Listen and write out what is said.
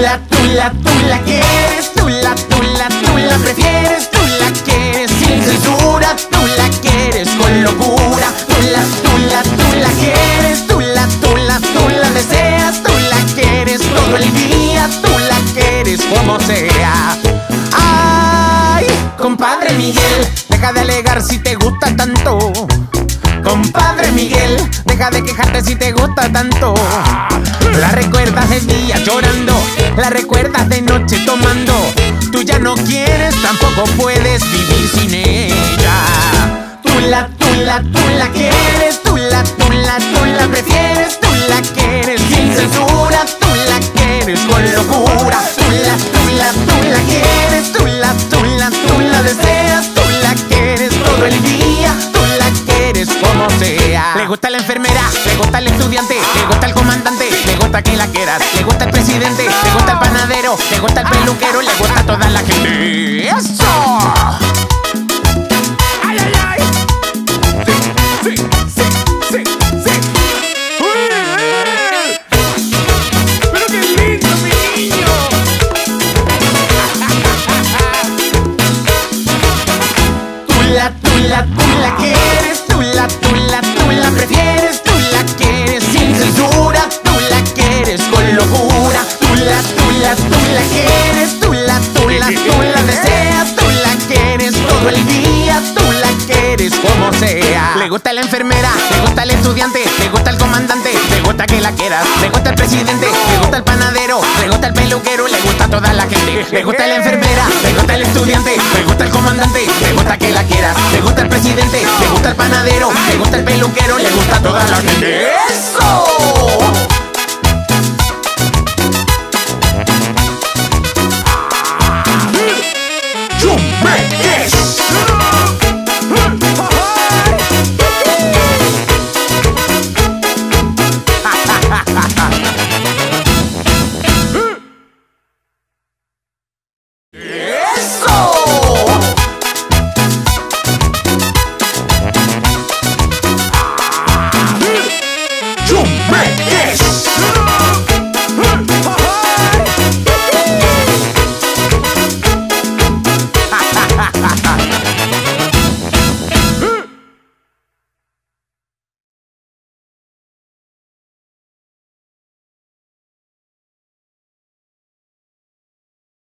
la, tú la, tú la quieres, tú la, tú la, tú la prefieres, tú la quieres sin censura, tú la quieres con locura, tú la, tú la, tú la quieres, tú la, tú la, tú la deseas, tú la quieres todo el día, tú la quieres como sea. Ay, compadre Miguel, deja de alegar si te gusta tanto. Compadre Miguel, deja de quejarte si te gusta tanto. La recuerdas de día llorando, la recuerdas de noche tomando. Tú ya no quieres, tampoco puedes vivir sin ella. Tú la, tú la, tú la quieres, tú la, tú la, tú la prefieres, tú la quieres sin censura, tú la quieres con locura. Tú la, tú la, tú la quieres, le gusta el estudiante, le gusta el comandante, le gusta que la quieras, le gusta el presidente, le gusta el panadero, le gusta el peluquero, le gusta toda la gente. ¡Eso! La, tú la, tú la quieres, tú la, tú la, tú la prefieres, tú la, deseas, tú la quieres todo el día, tú la quieres como sea. Le gusta la enfermera, le gusta el estudiante, le gusta el comandante, le gusta que la quieras, le gusta el presidente, le gusta el panadero, le gusta el peluquero, le gusta toda la gente. Le gusta la enfermera, le gusta el estudiante, le gusta el comandante, le gusta que la quieras, le gusta el presidente, le gusta el panadero, le gusta el peluquero, le gusta toda la gente. Yo me